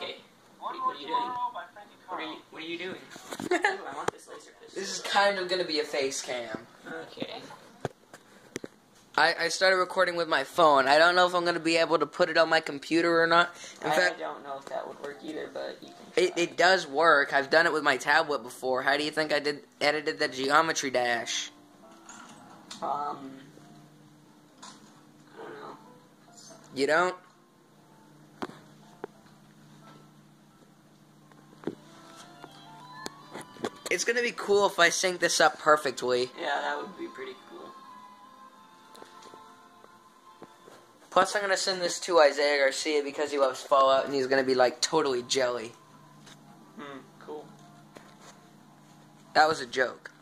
Okay. What, what are you doing? What are you, what are you doing? Ooh, I want this laser pistol. This is kind of gonna be a face cam. Okay. I, I started recording with my phone. I don't know if I'm gonna be able to put it on my computer or not. In I fact, don't know if that would work either, but you can it, it does work. I've done it with my tablet before. How do you think I did edited the geometry dash? Um. I don't know. You don't? It's gonna be cool if I sync this up perfectly. Yeah, that would be pretty cool. Plus, I'm gonna send this to Isaiah Garcia because he loves Fallout and he's gonna be like totally jelly. Hmm, cool. That was a joke.